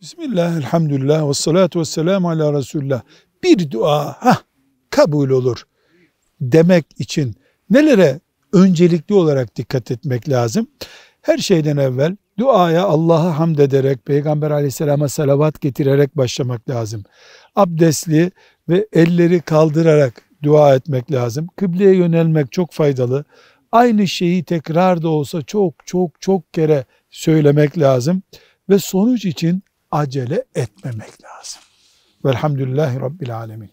Bismillah, elhamdülillah, ve salatu ve selamu ala Resulullah. Bir dua ha kabul olur demek için nelere öncelikli olarak dikkat etmek lazım? Her şeyden evvel duaya Allah'a hamd ederek, Peygamber aleyhisselama salavat getirerek başlamak lazım. Abdestli ve elleri kaldırarak dua etmek lazım. Kıbleye yönelmek çok faydalı. Aynı şeyi tekrar da olsa çok çok çok kere söylemek lazım. Ve sonuç için acele etmemek lazım. Velhamdülillahi Rabbil Alemin.